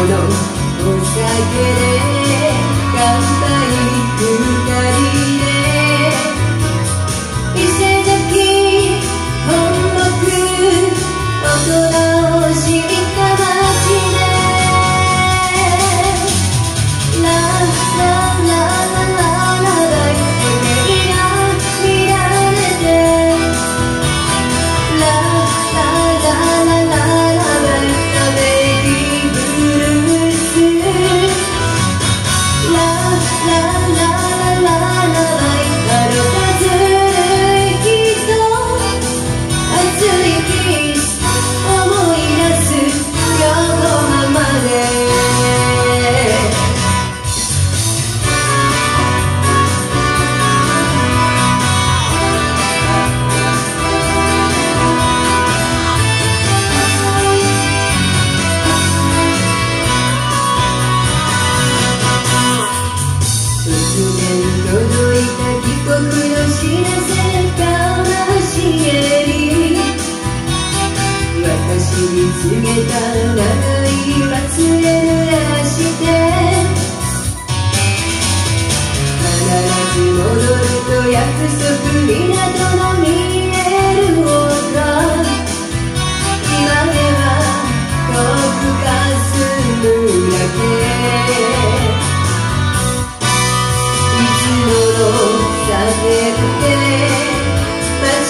solo dulce ayer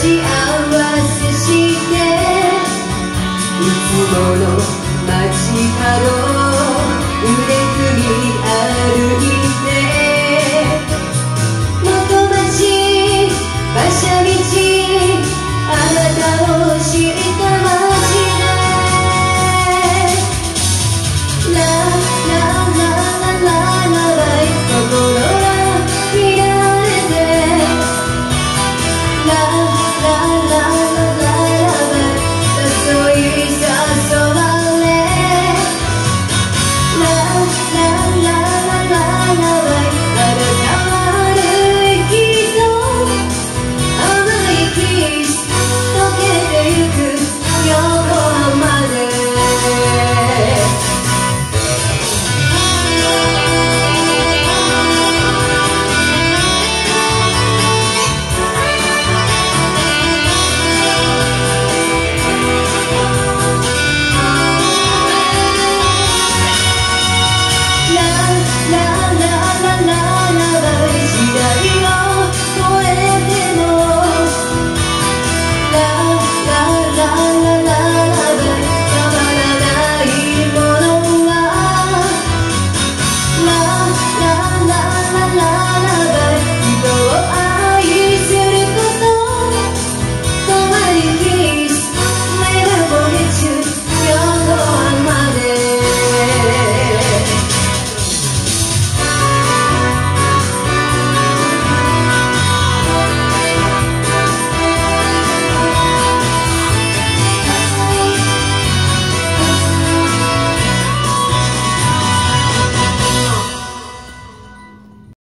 幸せしていつもの街角